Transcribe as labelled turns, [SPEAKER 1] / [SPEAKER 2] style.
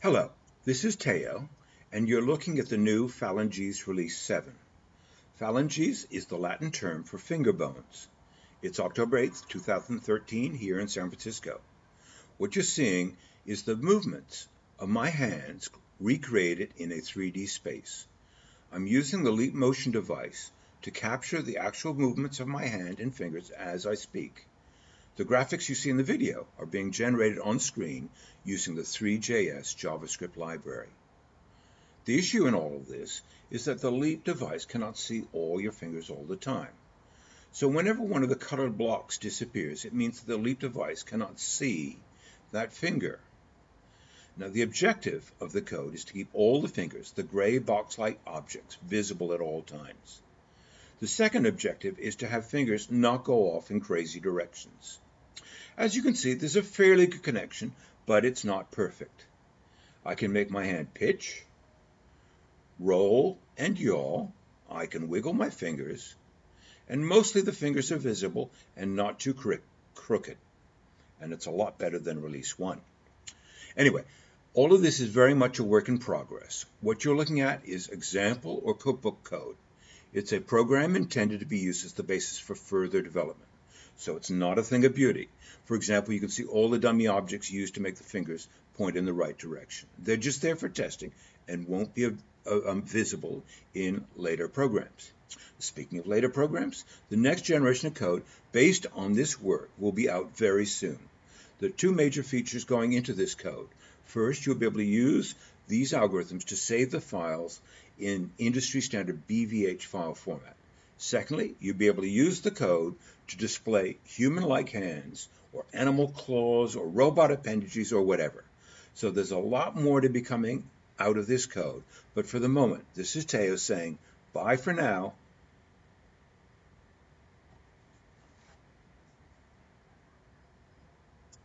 [SPEAKER 1] Hello, this is Theo, and you're looking at the new Phalanges Release 7. Phalanges is the Latin term for finger bones. It's October 8th, 2013, here in San Francisco. What you're seeing is the movements of my hands recreated in a 3D space. I'm using the Leap Motion device to capture the actual movements of my hand and fingers as I speak. The graphics you see in the video are being generated on screen using the Three.js JavaScript library. The issue in all of this is that the Leap device cannot see all your fingers all the time. So whenever one of the colored blocks disappears, it means that the Leap device cannot see that finger. Now the objective of the code is to keep all the fingers, the gray box-like objects, visible at all times. The second objective is to have fingers not go off in crazy directions. As you can see, there's a fairly good connection, but it's not perfect. I can make my hand pitch, roll, and yaw. I can wiggle my fingers, and mostly the fingers are visible and not too crooked. And it's a lot better than release one. Anyway, all of this is very much a work in progress. What you're looking at is example or cookbook code. It's a program intended to be used as the basis for further development. So it's not a thing of beauty. For example, you can see all the dummy objects used to make the fingers point in the right direction. They're just there for testing and won't be uh, um, visible in later programs. Speaking of later programs, the next generation of code based on this work will be out very soon. Are two major features going into this code. First, you'll be able to use these algorithms to save the files in industry standard BVH file format. Secondly, you'll be able to use the code to display human-like hands or animal claws or robot appendages or whatever. So there's a lot more to be coming out of this code. But for the moment, this is Theo saying bye for now